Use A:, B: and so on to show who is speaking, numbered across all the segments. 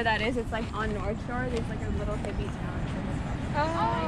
A: where that is, it's like on North Shore. There's like a little hippie town.
B: Oh,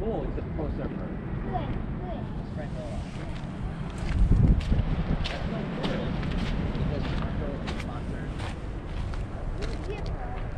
C: cool except the posts are for
D: 对对。
C: sprinkle. That's so cool. Because sprinkle sponsor.
D: Really cute.